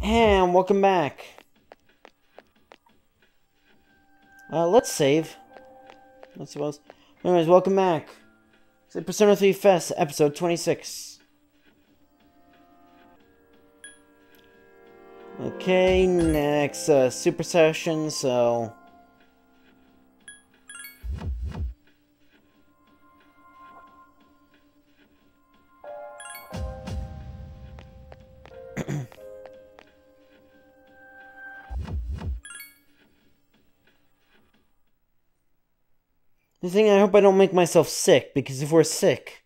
And welcome back. Uh, let's save. I suppose. Anyways, welcome back. It's Persona 3 FES, episode 26. Okay, next uh, super session, so... The thing, I hope I don't make myself sick, because if we're sick,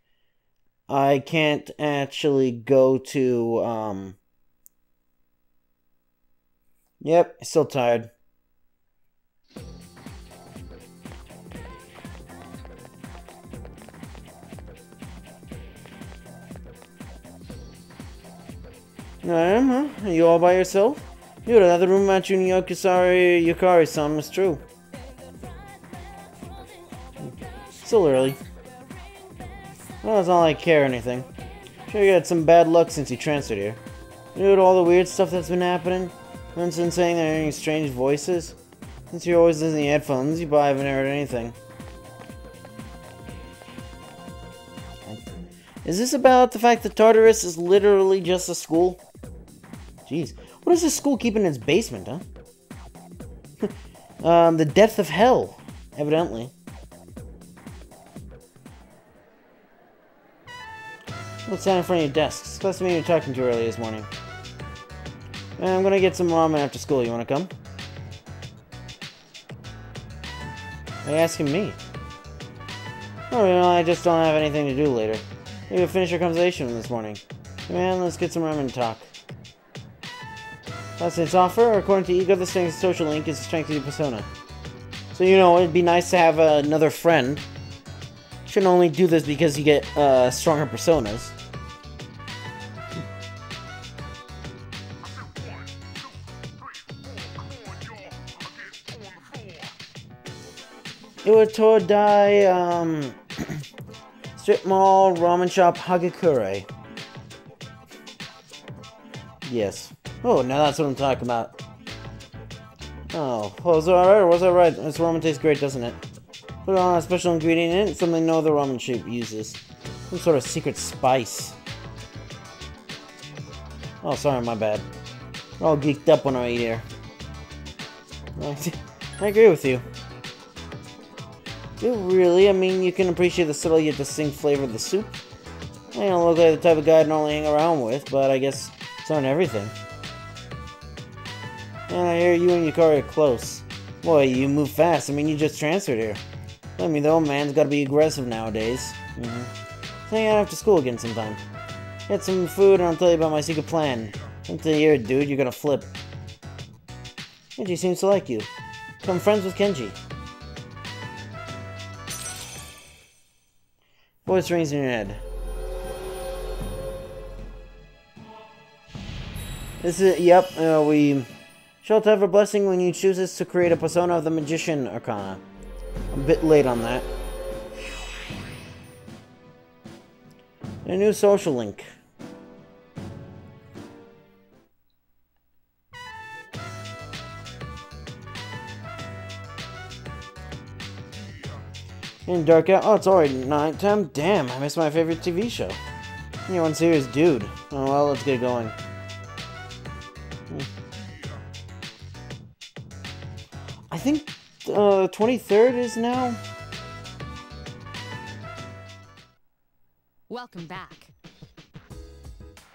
I can't actually go to, um... Yep, still tired. Um, huh? Are you all by yourself? You had another room at Yukari Yukari-san, it's true. Still early. Well, it's not like I care or anything. Sure you had some bad luck since you transferred here. You know all the weird stuff that's been happening? Winston saying they're hearing strange voices? Since you're always listening to headphones, you probably haven't heard anything. Is this about the fact that Tartarus is literally just a school? Jeez. What does this school keep in its basement, huh? um, the depth of hell, evidently. What's down in front of your desk? Supposed to be you were talking to earlier this morning. I'm gonna get some ramen after school. You wanna come? Are you asking me? Oh, you know, I just don't have anything to do later. Maybe we'll finish our conversation this morning. Man, let's get some ramen and talk. That's its offer. According to Igor, the strength of social link is the strength of your persona. So, you know, it'd be nice to have uh, another friend. Shouldn't only do this because you get uh, stronger personas. Iwatodai, um, strip mall, ramen shop, Hagakure. Yes. Oh, now that's what I'm talking about. Oh, was it alright or was it alright? This ramen tastes great, doesn't it? Put on a special ingredient in it, something no other ramen shape uses. Some sort of secret spice. Oh, sorry, my bad. We're all geeked up when I eat here. I agree with you. Do really? I mean, you can appreciate the subtle yet distinct flavor of the soup. I don't look like the type of guy I'd normally hang around with, but I guess it's on everything. And I hear you and Yukari are close. Boy, you move fast. I mean, you just transferred here. Let me though, man's gotta be aggressive nowadays. Mm -hmm. Hang out after school again sometime. Get some food and I'll tell you about my secret plan. Until you're dude, you're gonna flip. Kenji seems to like you. Become friends with Kenji. Rings in your head. This is, yep, uh, we shall have a blessing when you choose us to create a persona of the Magician Arcana. I'm a bit late on that. A new social link. In dark out. Oh, it's already night time. Damn, I missed my favorite TV show. You want serious dude. Oh well, let's get going. I think uh, 23rd is now. Welcome back.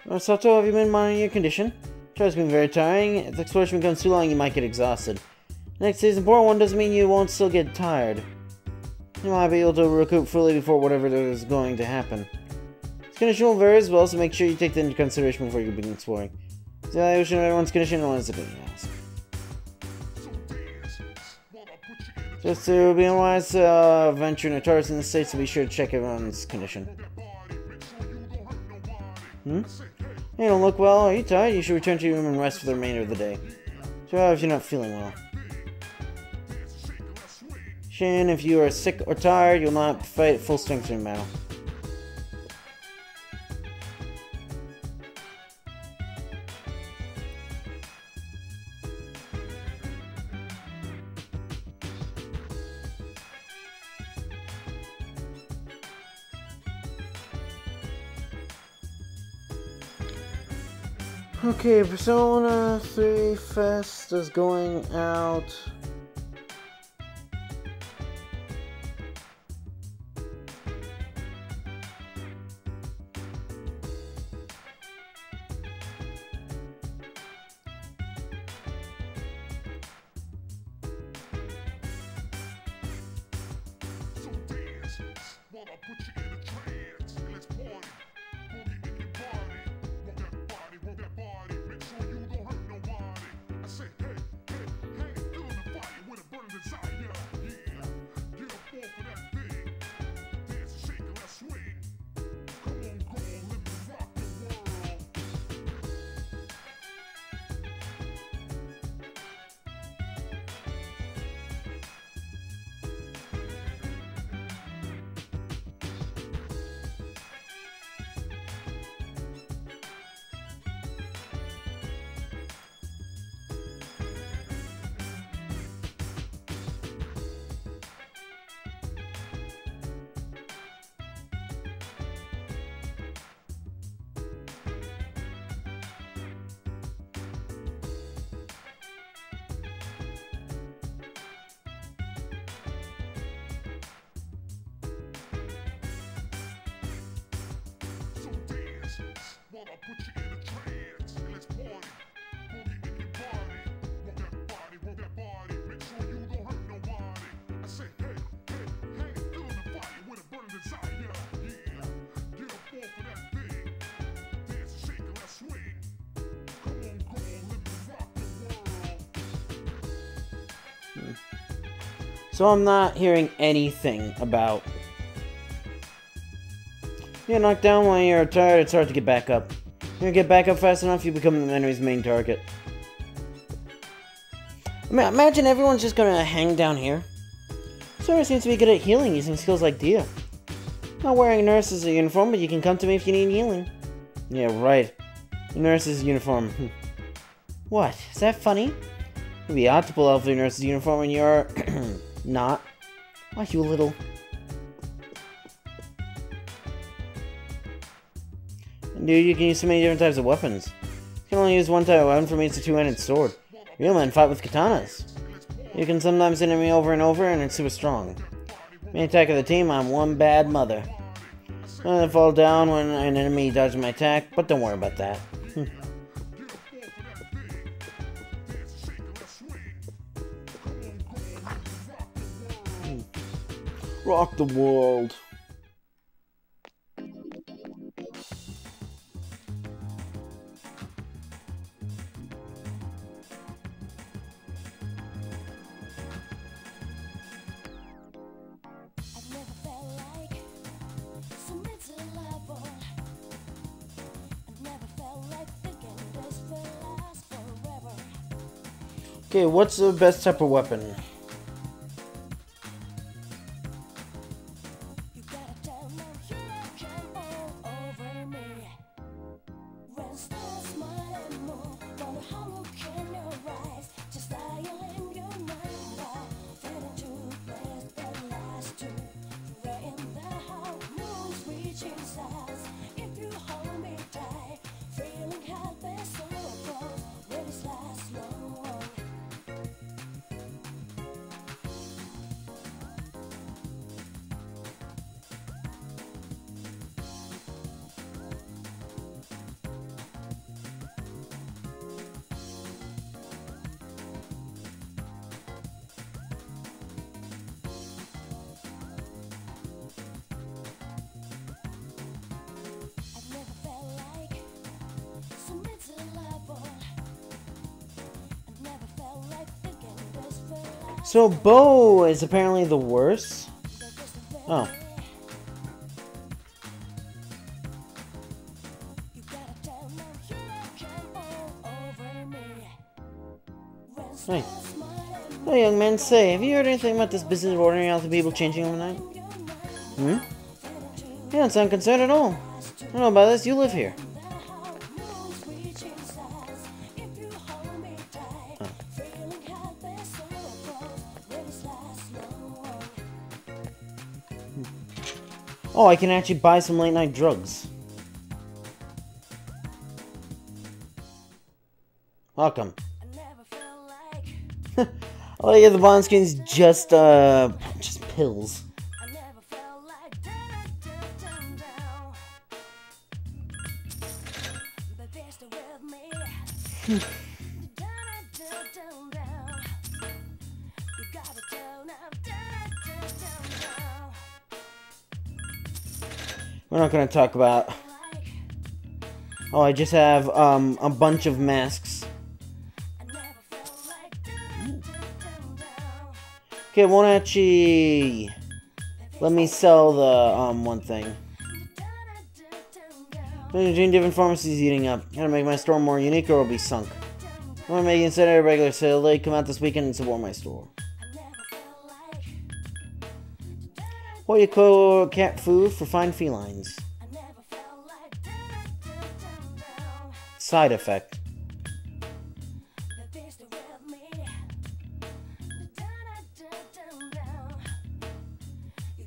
Uh, Sato, have you been monitoring your condition? Travel's been very tiring. If the exploration becomes too long, you might get exhausted. Next day's important one doesn't mean you won't still get tired. You might be able to recoup fully before whatever is going to happen. Condition will vary as well, so make sure you take that into consideration before you begin exploring. The evaluation of everyone's condition and what is being asked. Just to be wise, uh, venture into Tartarus in the States, so be sure to check everyone's condition. Hmm? You don't look well. Are you tired? You should return to your room and rest for the remainder of the day. So if you're not feeling well. If you are sick or tired, you'll not fight full strength in battle. Okay, Persona 3 FES is going out put you in a trance, and let's party. Boogie in your body, roll that body, roll that body. Make sure you don't hurt nobody. I say, hey, hey, hey, feeling the fire with a burning desire. Yeah, get up off of that thing, dance and shake and let's swing. Come on, girl, let me rock the world. So I'm not hearing anything about. Get knocked down when you're tired, it's hard to get back up. You get back up fast enough, you become the enemy's main target. Imagine everyone's just gonna hang down here. Sora seems to be good at healing using skills like Dia. Not wearing a nurse's uniform, but you can come to me if you need healing. Yeah, right. The nurse's uniform. what? Is that funny? It'd be odd to pull off your nurse's uniform when you're not. Why, you little. Dude, you can use so many different types of weapons. You can only use one type of weapon for me, it's a two-handed sword. Real men fight with katanas. You can sometimes hit me over and over, and it's super strong. Main attack of the team, I'm one bad mother. I fall down when an enemy dodges my attack, but don't worry about that. Rock the world. Okay, what's the best type of weapon? So Bo is apparently the worst. Oh. Hey. young man, say, have you heard anything about this business of ordering out the people changing overnight? Hmm? don't sound concerned at all. I know about this, you live here. Oh, I can actually buy some late night drugs. Welcome. Oh yeah, the bond skin's just uh just pills. We're not gonna talk about. Oh, I just have um a bunch of masks. Okay, actually let me sell the um one thing. Between different pharmacies eating up. Gotta make my store more unique or it'll be sunk. I'm gonna make it instead of a regular sale. They come out this weekend and support my store.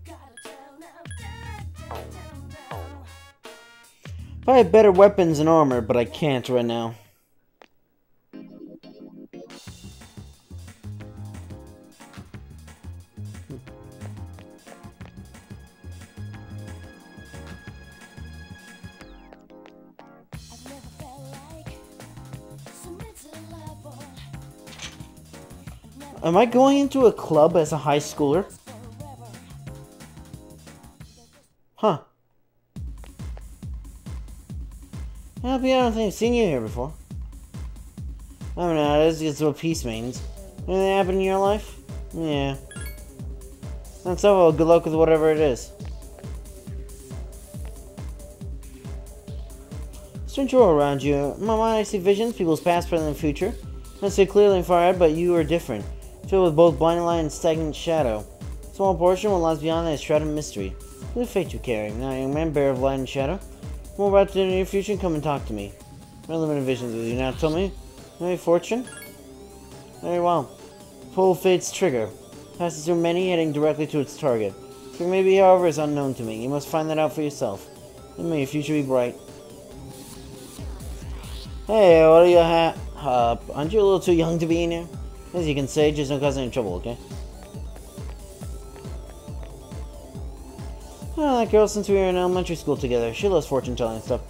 Gotta turn up, down, down, down, down. If I had better weapons and armor, but I can't right now. Am I going into a club as a high schooler? Huh. Yeah, but I don't think I've seen you here before. I don't uh, know, this is what peace means. Anything happen in your life? Yeah. That's so well, good luck with whatever it is. Strange world around you. My mind, I see visions, people's past, present, and future. I see clearly and far ahead, but you are different. Filled with both blinding light and stagnant shadow. Small portion, what lies beyond that is shrouded in mystery. What fate you carry? Now, young man, bearer of light and shadow. More about the near future, come and talk to me. My limited visions with you. Now tell me, any fortune? Very well. Pull fate's trigger. Passes through many, heading directly to its target. Trigger maybe, however, is unknown to me. You must find that out for yourself. And may your future be bright. Hey, what are you have? Uh, aren't you a little too young to be in here? As you can say, just don't cause any trouble, okay? Oh, that girl since we were in elementary school together. She loves fortune telling and stuff.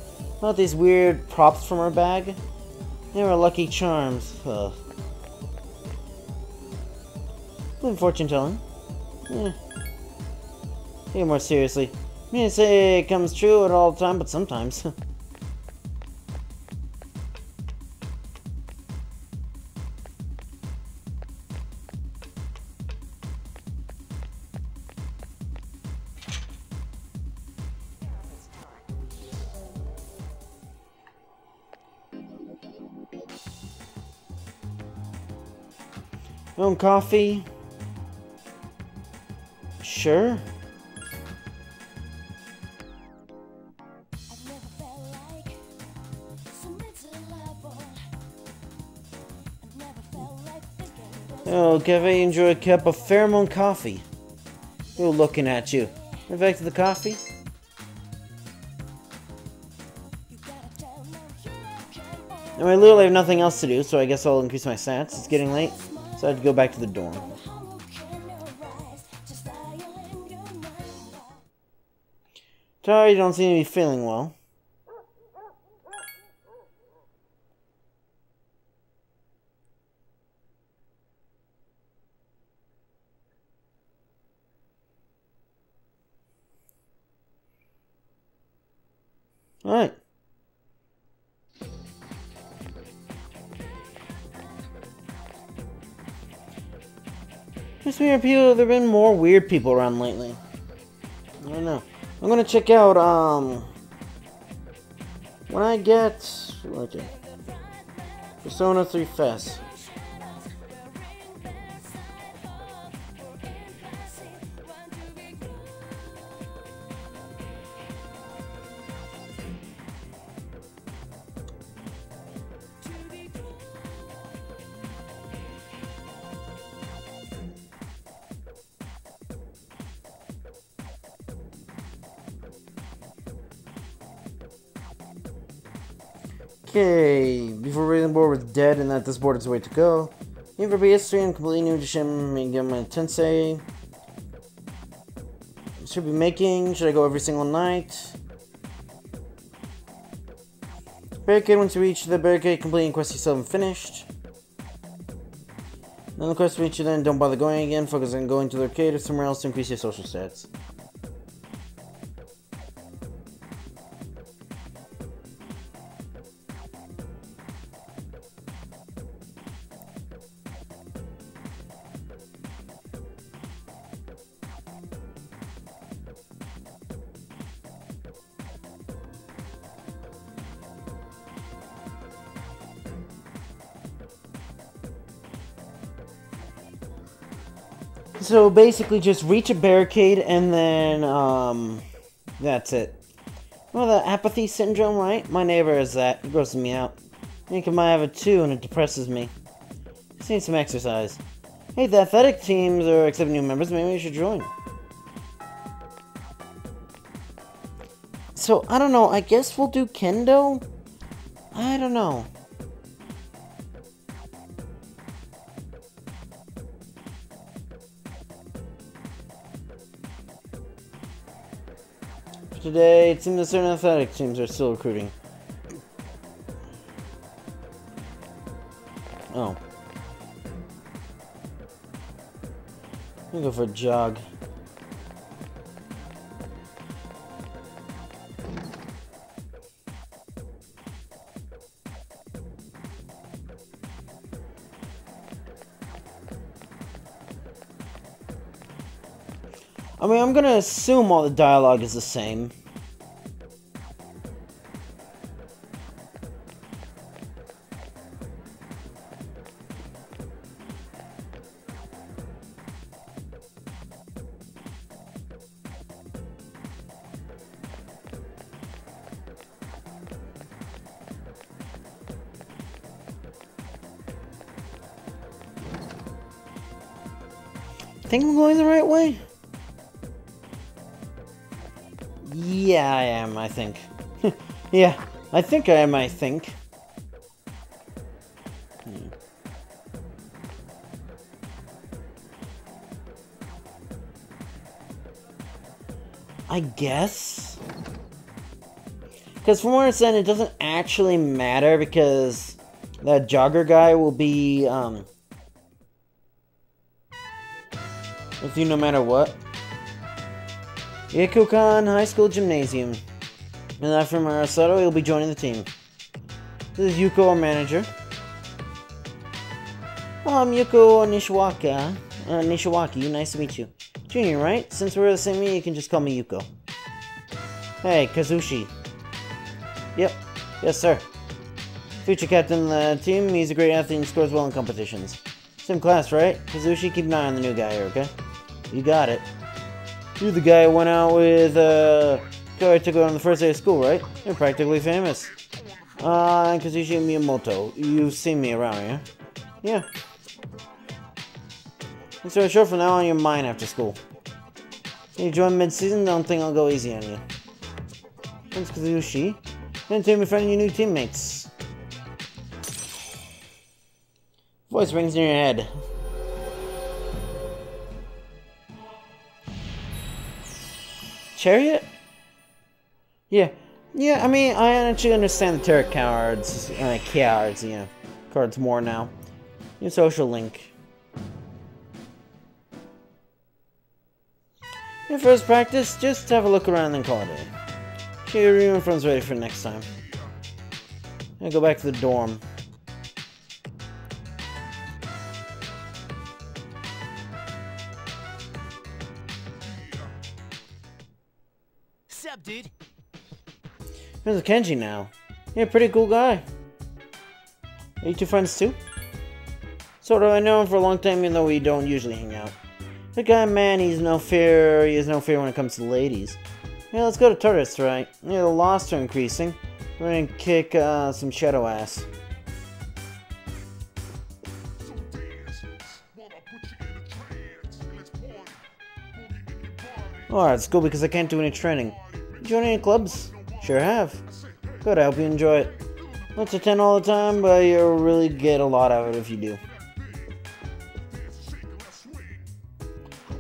Not these weird props from her bag. They were lucky charms. Ugh. Then fortune telling. Eh. Take it more seriously. I mean, say it comes true at all the time, but sometimes. Like Sure. Oh, cafe enjoy a cup of pheromone coffee. Who looking at you? In fact, the coffee? I mean, I literally have nothing else to do, so I guess I'll increase my stats. It's getting late, so I had to go back to the dorm. Tara, you don't seem to be feeling well. Alright. Just weird people. There have been more weird people around lately. I don't know. I'm gonna check out, um... When I get... Is it? Persona 3 FES. Okay, before the board with Dead and that this board is the way to go. Need for PS3 and completely new edition Megami Tensei. Should be making, should I go every single night? Barricade once you reach the barricade, completing quest you still haven't finished. Then the quest reach you then don't bother going again, focus on going to the arcade or somewhere else to increase your social stats. So basically, just reach a barricade and then, um, that's it. Well, the apathy syndrome, right? My neighbor has that. It grosses me out. I think I might have it too, and it depresses me. Just need some exercise. Hey, the athletic teams are accepting new members. Maybe we should join. So, I don't know. I guess we'll do kendo? I don't know. Today, it seems that certain athletic teams are still recruiting. Oh. Let me go for a jog. I mean, I'm gonna assume all the dialogue is the same. I Think I'm going the right way? Yeah, I am, I think. yeah, I think I am, I think. Hmm. I guess? Because from what I understand, it doesn't actually matter because that jogger guy will be, um, with you no matter what. Gekkoukan High School Gymnasium. And after Marasato, he'll be joining the team. This is Yuko, our manager. Oh, I'm Yuko Nishiwaka. Uh, Nishiwaki, nice to meet you. Junior, right? Since we're the same year, you can just call me Yuko. Hey, Kazushi. Yep. Yes, sir. Future captain of the team, he's a great athlete and scores well in competitions. Same class, right? Kazushi, keep an eye on the new guy here, okay? You got it. You're the guy who went out with, uh, guy I took out on the first day of school, right? You're practically famous. Uh, Kazushi Miyamoto. You've seen me around yeah? Yeah. And so sure from now on you're mine after school. You join mid-season, don't think I'll go easy on you. Thanks, Kazushi. Then to me friend your new teammates. Voice rings in your head. Chariot? Yeah. Yeah, I mean, I actually understand the tarot cards, uh, cards, know, cards more now. Your social link. Your first practice, just have a look around and call it day. Get your uniforms ready for next time. I go back to the dorm. Sup, dude? There's Kenji now. Yeah, pretty cool guy. Are you two friends too? Sort of, I know him for a long time even though we don't usually hang out. The guy, man, he's no fear, he has no fear when it comes to ladies. Yeah, let's go to Tartarus, right? Yeah, the lost are increasing. We're gonna kick, uh, some shadow ass. A. Alright, it's cool because I can't do any training. Join any clubs? Sure have. Good, I hope you enjoy it. Not a 10 all the time, but you'll really get a lot out of it if you do.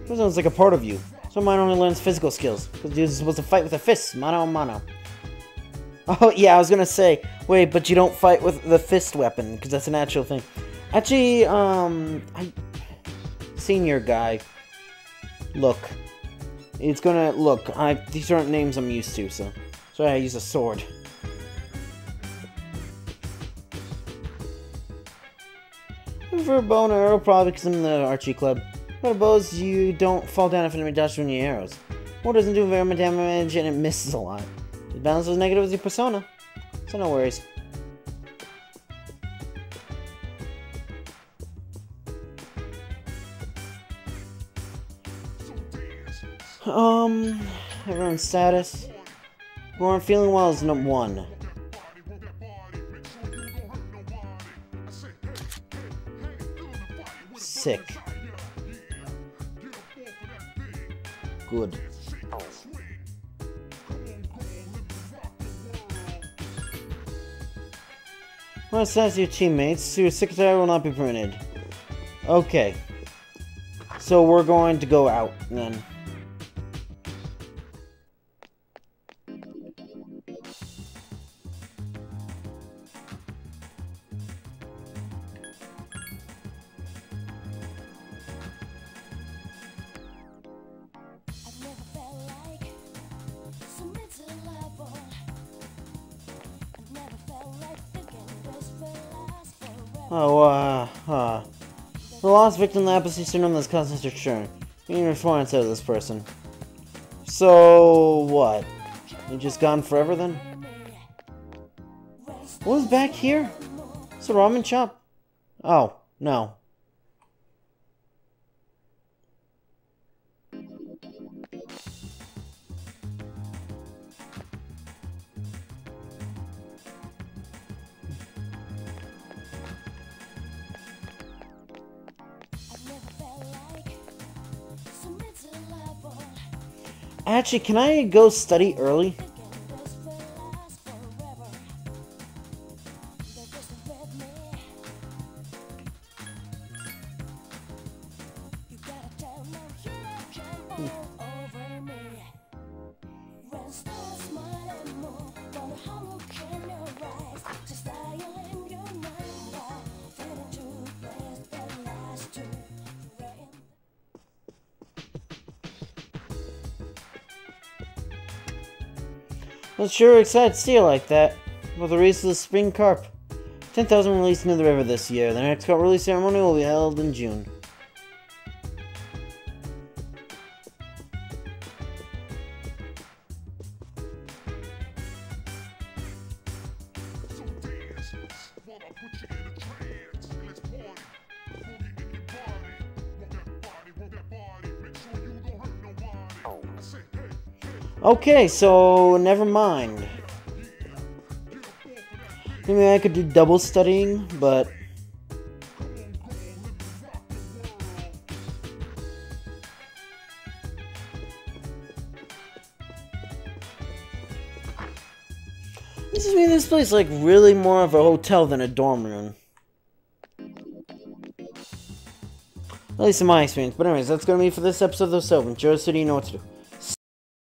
This sounds like a part of you. So mine only learns physical skills. Because you're supposed to fight with a fist, mano a mano. Oh, yeah, I was gonna say, wait, but you don't fight with the fist weapon, because that's an actual thing. Actually, um, I... Senior guy. Look. It's gonna, look, I, these aren't names I'm used to, so... So I use a sword. For a bow and arrow, probably because I'm in the Archie Club. For bows, you don't fall down if enemy dodges from your arrows. War doesn't do very much damage and it misses a lot. It balances negative with your persona. So no worries. Um, everyone's status. Who aren't feeling well is number one. Sick. Good. Well, it says your teammates, your secretary will not be permitted. Okay. So we're going to go out then. Oh, uh. The last victim the apathy syndrome that's caused Mr. Churn. You need response to this person. So, what? You just gone forever then? What was back here? It's a ramen shop? Oh, no. Actually, can I go study early? Sure excited to see you like that. For the release of the Spring Carp. 10,000 released into the river this year. The next carp release ceremony will be held in June. Okay, so never mind. thing. Maybe I could do double studying, but me this is making this place is like really more of a hotel than a dorm room. At least in my experience. But anyways, that's gonna be for this episode of the Sylvan. Joe City, you know what to do.